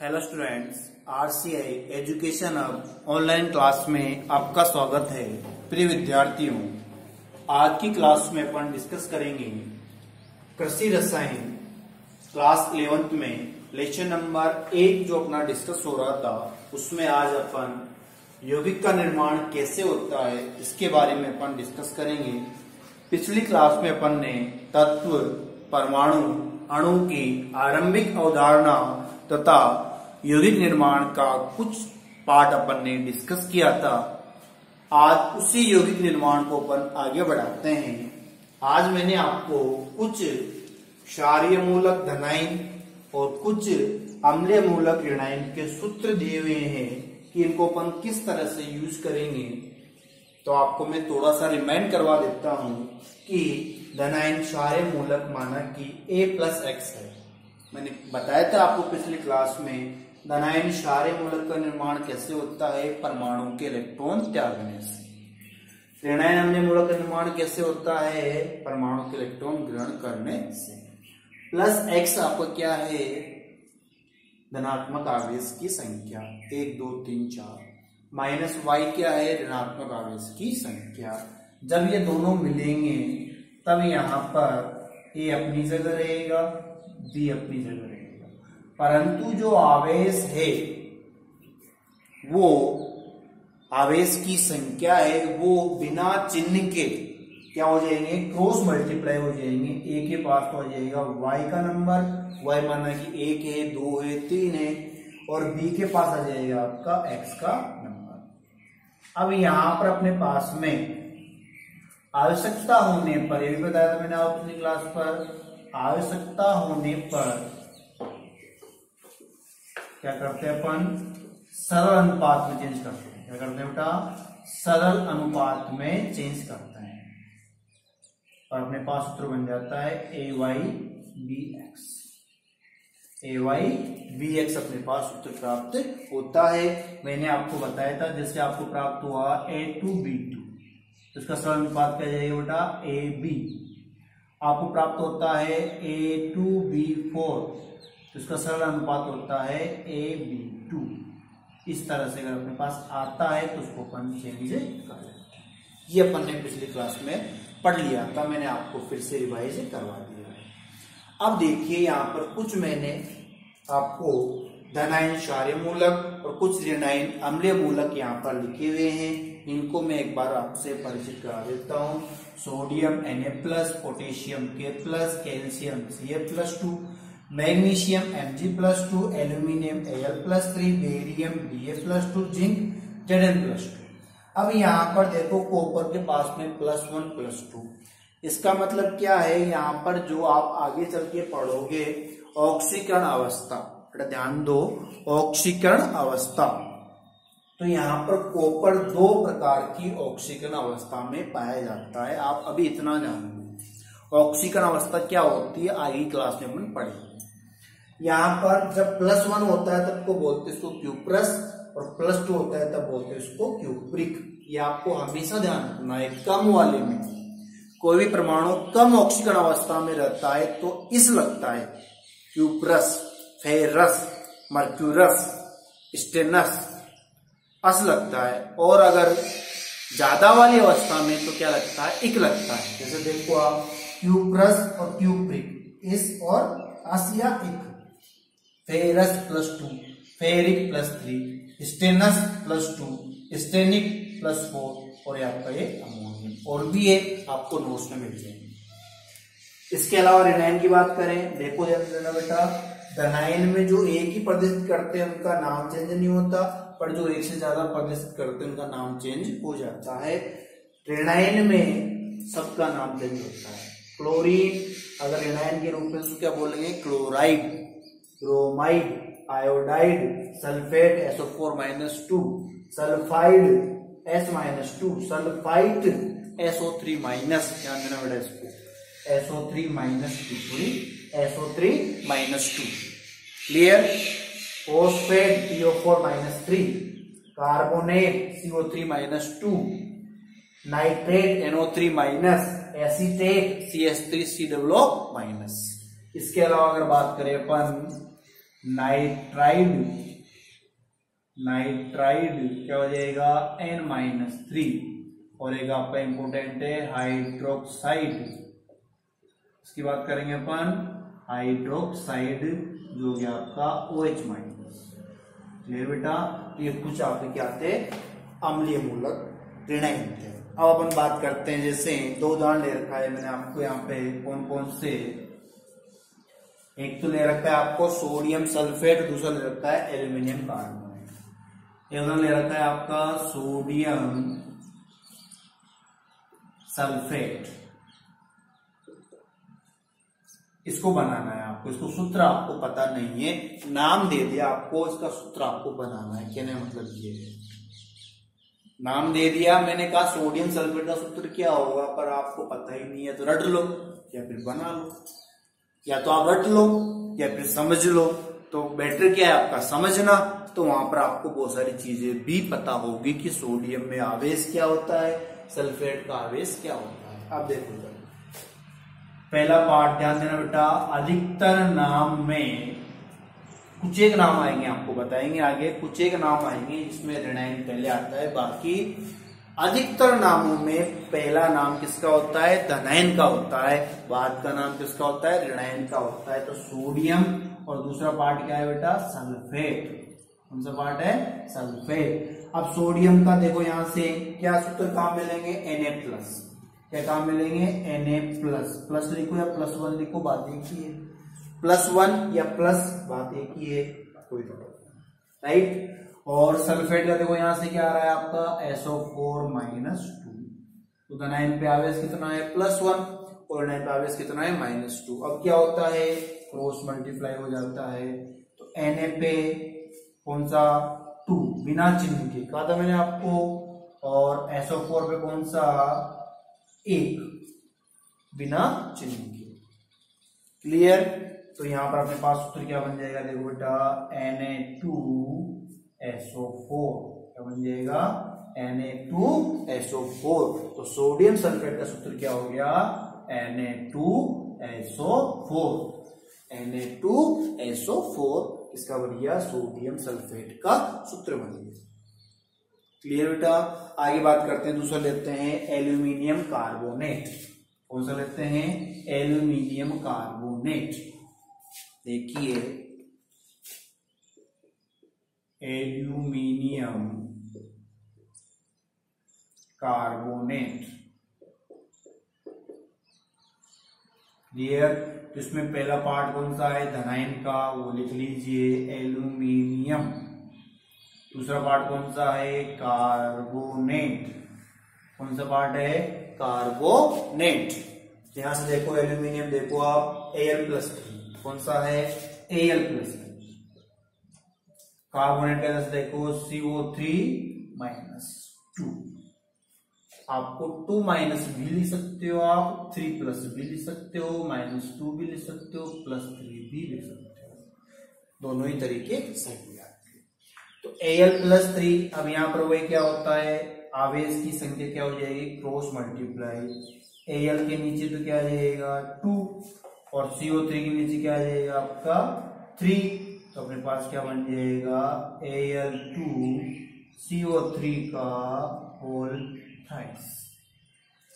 Hello students RCI education अब online class में आपका स्वागत है। प्रिय विद्यार्थियों, आज की क्लास में अपन डिस्कस करेंगे कृषि रसायन। क्लास इलेवेंथ में लेक्चर नंबर एक जो अपना डिस्कस हो रहा था, उसमें आज अपन यौगिक का निर्माण कैसे होता है, इसके बारे में अपन डिस्कस करेंगे। पिछली क्लास में अपन ने तत्व परमाणु अणु की आरंभिक अवधारणा तथा यौगिक निर्माण का कुछ पार्ट अपन ने डिस्कस किया था। आज उसी यौगिक निर्माण को अपन आगे बढ़ाते हैं। आज मैंने आपको कुछ क्षारीय मूलक धनाइन और कुछ अम्लीय मूलक ऋणाइन के सूत्र दिए हुए हैं कि इनको अपन किस तरह से यूज़ करेंगे। तो आपको मैं थोड़ा सा रिमाइंड करवा देता हूँ कि क्षारीय मूलक माना कि a प्लस एक्स है। मैंने बताया था आपको पिछली क्लास में, धनायन क्षारीय मूलक का निर्माण कैसे होता है परमाणु के इलेक्ट्रॉन त्यागने से। ऋणायन अम्लीय मूलक का निर्माण कैसे होता है परमाणु के इलेक्ट्रॉन ग्रहण करने से। प्लस एक्स आपका क्या है? धनात्मक आवेश की संख्या। एक, दो, तीन, चार। माइनस वाई क्या है? ऋणात्मक आवेश की संख्या। जब ये दोनों मिलेंगे, तब यहाँ पर ए अपनी जगह रहेगा बी अपनी जगह रहेगा। परंतु जो आवेश है, वो आवेश की संख्या है, वो बिना चिन्ह के क्या हो जाएँगे? क्रॉस मल्टीप्लाई हो जाएँगे। ए के पास तो आ जाएगा वाई का नंबर वाई माना कि एक है, दो है, तीन है, और बी के पास आ जाएगा आपका एक्स का नंबर अब यहाँ पर अपने पास में आवश्यकता होने पर, ये भी बताया था मैंने आप अपनी क्लास पर, आवश्यकता होने पर क्या करते हैं अपन? सरल अनुपात में चेंज करते हैं। क्या करते हैं बेटा? सरल अनुपात में चेंज करते हैं। और अपने पास सूत्र बन जाता है A Y B X A Y B X अपने पास सूत्र प्राप्त होता है। मैंने आपको बताया था, जैसे आपको प्राप्त हुआ ए टू बी टू इसका सरल अनुपात क्या जाएगा बेटा? ए बी आपको प्राप्त होता है ए टू बी फोर तो इसका सरल अनुपात होता है ए बी टू इस तरह से अगर अपने पास आता है तो उसको अपन चेंज कर लेते ये अपन ने पिछली क्लास में पढ़ लिया था, मैंने आपको फिर से रिवाइज करवा दिया है। अब देखिए यहाँ पर कुछ मैंने आपको धनाइन क्षार्य मूलक और कुछ ऋणाइन अम्लीय मूलक यहाँ पर लिखे हुए हैं। इनको मैं एक बार आपसे परिचित करा देता हूँ। Sodium N A plus potassium K plus calcium C A plus two magnesium M G plus two aluminium L plus three barium B A plus two zinc Z N plus two अब यहाँ पर देखो copper के पास में plus one plus two इसका मतलब क्या है? यहाँ पर जो आप आगे चल के पढ़ोगे ऑक्सीकरण अवस्था। ध्यान दो, ऑक्सीकरण अवस्था। तो यहाँ पर कॉपर दो प्रकार की ऑक्सीकरण अवस्था में पाया जाता है, आप अभी इतना जान लो ऑक्सीकरण अवस्था क्या होती है, आगे क्लास में अपन पढ़ेंगे। यहाँ पर जब प्लस वन होता है, तब को बोलते इसको क्यूप्रस और प्लस टू होता है, तब बोलते उसको क्यूप्रिक ये आपको हमेशा ध्यान रखना है, कम वाले में। कोई भी परमाणु कम ऑक्सीकरण अवस्था में रहता है तो इस लगता है क्यूप्रस फेरस, मर्क्यूरस, स्टेनस। अस लगता है। और अगर ज़्यादा वाली अवस्था में तो क्या लगता है? इक लगता है। जैसे देखो आप, क्यूप्रस और क्यूप्रिक, इस और अस या ic. Ferrous plus two, ferric plus three, stannous plus two, stannic plus four, और ये आपका ये अमोनियम। और भी ये आपको नोट्स में मिल जाएँगे। इसके अलावा रिनाइन की बात करें। देखो देना बेटा धनाइन में जो एक ही प्रदर्शित करते हैं, उनका नाम चेंज नहीं होता, पर जो एक से ज़्यादा प्रदर्शित करते हैं, उनका नाम चेंज हो जाता है। ऋणायन में सबका नाम चेंज होता है। क्लोरीन, अगर ऋणायन के रूप में क्या बोलेंगे? Chloride. Bromide, iodide, sulphate SO four minus two sulphide S minus two sulphite SO three minus ध्यान देना बेटा इसको। SO three minus two sorry SO three minus two clear phosphate PO four minus three carbonate CO three minus two nitrate NO three minus acetate C S three C double minus इसके अलावा अगर बात करें अपन nitride nitride क्या हो जाएगा? N minus three और एक आपका इंपोर्टेंट है हाइड्रोक्साइड इसकी बात करेंगे अपन हाइड्रोक्साइड जो गया आपका ओ एच माइनस क्लियर बेटा? ये कुछ आपके क्या थे? अम्लीय मूलक ऋण थे। अब अपन बात करते हैं जैसे दो उदाहरण ले रखा है मैंने आपको यहाँ पे कौन कौन से। एक तो ले रखा है आपको सोडियम सल्फेट, दूसरा ले रखा है एल्यूमिनियम कार्बोनेट। एक उदाहरण ले रखा है आपका सोडियम सल्फेट। इसको बनाना है आपको, इसको सूत्र आपको पता नहीं है। नाम दे दिया आपको, इसका सूत्र आपको बनाना है। कहने मतलब ये है। नाम दे दिया, मैंने कहा सोडियम सल्फेट का सूत्र क्या होगा, पर आपको पता ही नहीं है तो रट लो, या फिर बना लो। या तो आप रट लो, या फिर समझ लो। तो बेटर क्या है आपका, समझना तो वहाँ पर आपको बहुत सारी चीज़ें भी पता होगी कि सोडियम में आवेश क्या होता है, सल्फेट का आवेश क्या होता है। आप देखो पहला पार्ट ध्यान देना बेटा, अधिकतर नाम में कुछ एक नाम आएँगे, आपको बताएँगे आगे, कुछ एक नाम आएँगे जिसमें ऋणायन पहले आता है, बाकी अधिकतर नामों में पहला नाम किसका होता है? धनायन का होता है। बाद का नाम किसका होता है? ऋणायन का होता है। तो सोडियम, और दूसरा पार्ट क्या है बेटा? सल्फेट। कौन सा पार्ट है? सल्फेट। अब सोडियम का देखो यहाँ से क्या सूत्र काम मिलेंगे Na प्लस क्या काम मिलेंगे? एन ए प्लस प्लस लिखो या प्लस वन लिखो, बात एक ही है। प्लस वन या प्लस बात एक ही है। कोई राइट और सल्फेट का देखो यहाँ से क्या आ रहा है आपका? एसओ फोर माइनस टू तो नाइन पे आवेश कितना है? प्लस वन और नाइन पे आवेश कितना है? माइनस टू अब क्या होता है? क्रॉस मल्टीप्लाई हो जाता है। तो एन ए पे कौन सा? टू बिना चिन्ह के। कहा था मैंने आपको? और एसओ फोर पे कौन सा? एक बिना चिन्ह के। क्लियर तो यहाँ पर अपने पास सूत्र क्या बन जाएगा? देखो बेटा N A two SO four क्या बन जाएगा? N A two SO four तो सोडियम सल्फेट का सूत्र क्या हो गया? N A two SO four N A two SO four इसका बन गया सोडियम सल्फेट का सूत्र बन गया। क्लियर बेटा? आगे बात करते हैं, दूसरा लेते हैं एल्यूमिनियम कार्बोनेट कौन सा लेते हैं? एल्यूमिनियम कार्बोनेट देखिए एल्यूमिनियम कार्बोनेट क्लियर तो इसमें पहला पार्ट कौन सा है? धनाइन का, वो लिख लीजिए एल्यूमिनियम दूसरा पार्ट कौन सा है? कार्बोनेट। कौन सा पार्ट है? कार्बोनेट। यहाँ से देखो, एल्यूमिनियम देखो आप एल प्लस कौन सा है? एल प्लस कार्बोनेट का जैसे देखो सीओ थ्री माइनस टू आपको टू माइनस भी लिख सकते हो आप थ्री प्लस भी लिख सकते हो माइनस टू भी लिख सकते हो प्लस थ्री भी लिख सकते हो। दोनों ही तरीके सही है एल प्लस थ्री अब यहाँ पर वही क्या होता है? आवेश की संख्या क्या हो जाएगी? क्रॉस मल्टीप्लाई एल के नीचे तो क्या आ जाएगा? टू और सीओ थ्री के नीचे क्या आ जाएगा? आपका थ्री तो अपने पास क्या बन जाएगा? एल टू सीओ थ्री का whole thrice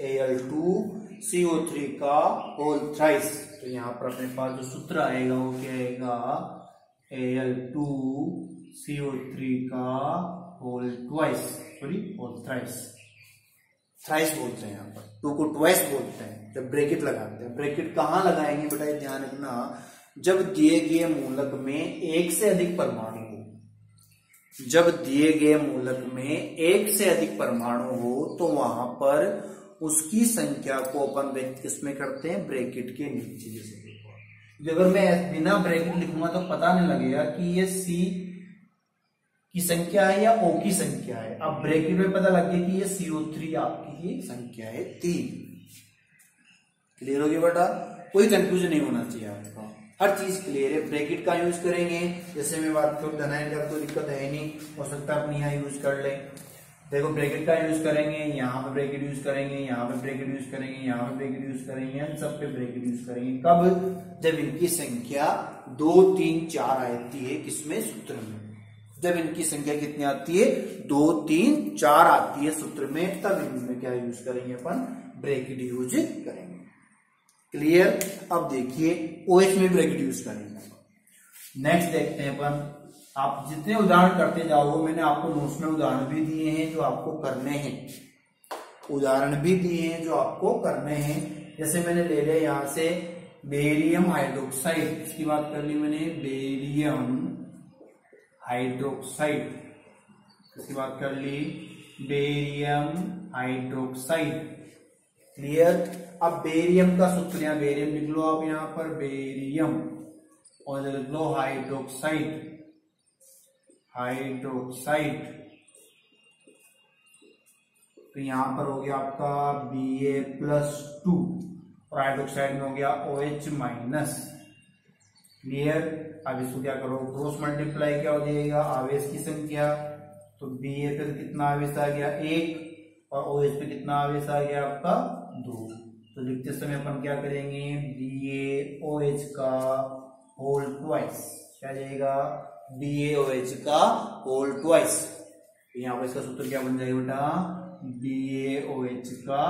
L two CO three का होल थ्राइस तो यहाँ पर अपने पास जो सूत्र आएगा वो क्या आएगा? एल टू सीओ थ्री का whole twice sorry whole thrice thrice बोलते हैं यहाँ पर। टू को ट्वाइस बोलते हैं। जब ब्रेकेट लगाते हैं। ब्रेकेट कहाँ लगाएँगे बेटा? ध्यान रखना। जब दिए गए मूलक में एक से अधिक परमाणु हो। जब दिए गए मूलक में एक से अधिक परमाणु हो तो वहाँ पर उसकी संख्या को अपन व्यक्त किसमें करते हैं? ब्रैकेट के नीचे जैसे अगर मैं बिना ब्रैकेट लिखूँगा तो पता नहीं लगेगा कि ये सी की संख्या है या ओ की संख्या है? अब ब्रैकेट में पता लग गया कि ये सीओ थ्री आपकी ये संख्या है, तीन। क्लियर होगी बेटा? कोई कंफ्यूजन नहीं होना चाहिए आपका। हर चीज़ क्लियर है। ब्रैकेट का यूज़ करेंगे? जैसे मैं बात करूँ धनायन का कोई दिक्कत है नहीं। हो सकता अपनी यहाँ यूज़ कर ले। देखो ब्रैकेट का यूज़ करेंगे? यहाँ पे ब्रैकेट यूज़ करेंगे, यहाँ पे ब्रैकेट यूज़ करेंगे, यहाँ पे ब्रैकेट यूज़ करेंगे हम सब पे ब्रैकेट यूज़ करेंगे। कब? जब इनकी संख्या दो, तीन, चार आती है, किसमें? सूत्र में। जब इनकी संख्या कितनी आती है? दो, तीन, चार आती है सूत्र में, तब इनमें क्या यूज़ करेंगे अपन? ब्रैकेट यूज़ करेंगे। क्लियर अब देखिए ओएच में ब्रैकेट यूज़ करेंगे। नेक्स्ट देखते हैं अपन। आप जितने उदाहरण करते जाओगे, मैंने आपको नोट्स में उदाहरण भी दिए हैं जो आपको करने हैं। उदाहरण भी दिए हैं जो आपको करने हैं। जैसे मैंने ले लिया यहाँ से बेरियम हाइड्रोक्साइड इसकी बात कर ली मैंने बेरियम हाइड्रोक्साइड इसकी बात कर ली? बेरियम हाइड्रोक्साइड क्लियर अब बेरियम का सूत्र यहाँ बेरियम लिख लो आप यहाँ पर बेरियम और लिख लो हाइड्रोक्साइड हाइड्रोक्साइड तो यहाँ पर हो गया आपका बी ए प्लस टू और हाइड्रोक्साइड में हो गया ओ एच माइनस क्लियर अब इसको क्या करो? क्रॉस मल्टीप्लाई क्या हो जाएगा? आवेश की संख्या तो बी ए पे कितना आवेश आ गया? एक। और ओ एच पे कितना आवेश आ गया? आपका दो। तो लिखते समय अपन क्या करेंगे? बी ए ओ एच का होल ट्वाइस क्या जाएगा? बी ए ओ एच का होल ट्वाइस यहाँ पर इसका सूत्र क्या बन जाएगा बेटा? बी ए ओ एच का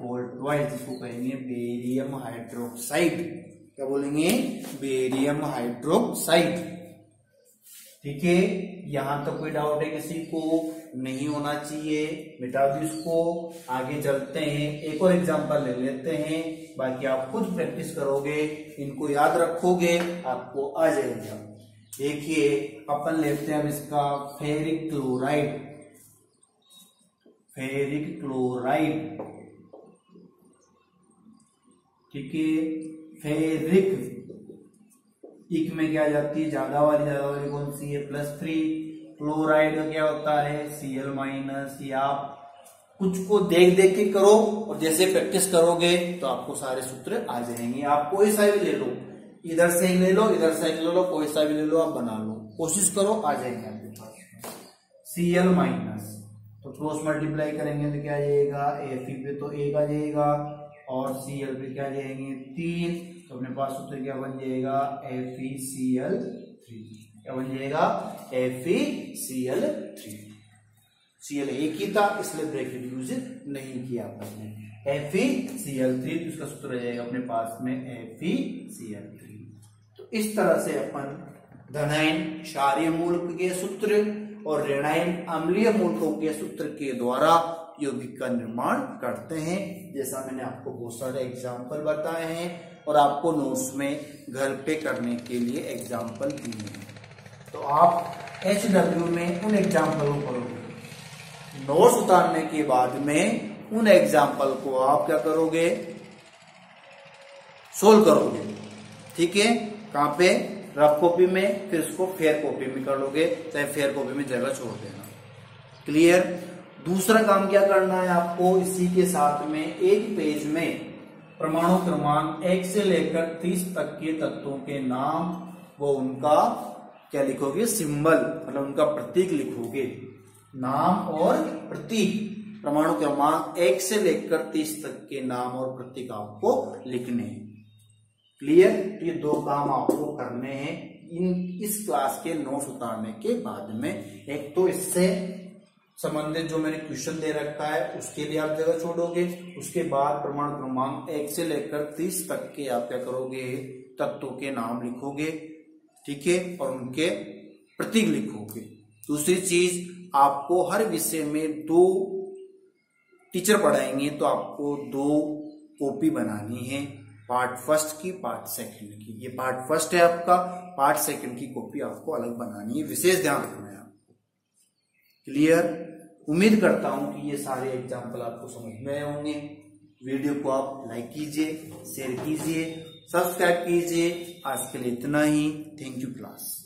होल ट्वाइस जिसको कहेंगे बेरियम हाइड्रोक्साइड क्या बोलेंगे? Barium hydroxide. ठीक है? यहाँ तक तो कोई डाउट है किसी को? नहीं होना चाहिए। मिटा दो इसको आगे चलते हैं। एक और एग्जांपल ले लेते हैं। बाकी आप खुद प्रैक्टिस करोगे, इनको याद रखोगे, आपको आ जाएगा। देखिए, अपन लेते हैं अब इसका फेरिक क्लोराइड फेरिक क्लोराइड ठीक है? फेरिक। इक में क्या जाती है? ज़्यादा वाली ज़्यादा वाली कौन सी है? Plus three. क्लोराइड का क्या होता है? सी एल माइनस या कुछ को देख देख के करो और जैसे प्रैक्टिस करोगे तो आपको सारे सूत्र आ जाएँगे। आप कोई सा भी ले लो। इधर से ही ले लो, इधर से ले लो, कोई सा भी ले लो, आप बना लो। कोशिश करो, आ जाएँगे आपके पास। सी एल माइनस तो क्रॉस मल्टीप्लाई करेंगे तो क्या जाएगा? एफ़ पे तो एक आ जाएगा और सी एल पे क्या जाएँगे? तीन। तो अपने पास सूत्र क्या बन जाएगा? F E C L three क्या बन जाएगा? F E C L three C L एक ही था, इसलिए ब्रैकेट यूज़ नहीं किया आपने। F E C L three तो इसका सूत्र आ जाएगा अपने पास में F E C L three तो इस तरह से अपन धनायन, क्षारीय मूल के सूत्र और ऋणायन, अम्लीय मूलकों के सूत्र के द्वारा यौगिक का निर्माण करते हैं। जैसा मैंने आपको बहुत सारे एग्ज़ाम्पल बताए हैं और आपको नोट्स में घर पे करने के लिए एग्ज़ाम्पल दिए हैं। तो आप एच डब्ल्यू में उन एग्जाम्पलों करोगे नोट्स उतारने के बाद में उन एग्ज़ाम्पल को आप क्या करोगे? सोल्व करोगे। ठीक है? कहाँ पे? रफ कॉपी में, फिर उसको फेयर कॉपी में कर लोगे। चाहे फेयर कॉपी में जगह छोड़ देना। क्लियर दूसरा काम क्या करना है आपको? इसी के साथ में एक पेज में परमाणु क्रमांक एक से लेकर तीस तक के तत्वों के नाम वो उनका क्या लिखोगे? सिंबल मतलब उनका प्रतीक लिखोगे। नाम और प्रतीक, परमाणु क्रमांक एक से लेकर तीस तक के नाम और प्रतीक आपको लिखने क्लियर तो ये दो काम आपको करने हैं इन, इस क्लास के नोट्स उतारने के बाद में। एक तो इससे संबंधित जो मैंने क्वेश्चन दे रखा है, उसके लिए आप जगह छोड़ोगे। उसके बाद प्रमाण क्रमांक एक से लेकर तीस तक के आप क्या करोगे? तत्वों के नाम लिखोगे, ठीक है? और उनके प्रतीक लिखोगे। दूसरी चीज़, आपको हर विषय में दो टीचर पढ़ाएँगे तो आपको दो कॉपी बनानी है। पार्ट फ़र्स्ट की, पार्ट सेकंड की। ये पार्ट फ़र्स्ट है आपका, पार्ट सेकंड की कॉपी आपको अलग बनानी है। विशेष ध्यान रखना है आपको। क्लियर? उम्मीद करता हूँ कि ये सारे एग्ज़ाम्पल आपको समझ में आए होंगे। वीडियो को आप लाइक कीजिए शेयर कीजिए सब्सक्राइब कीजिए। आज के लिए इतना ही। Thank you class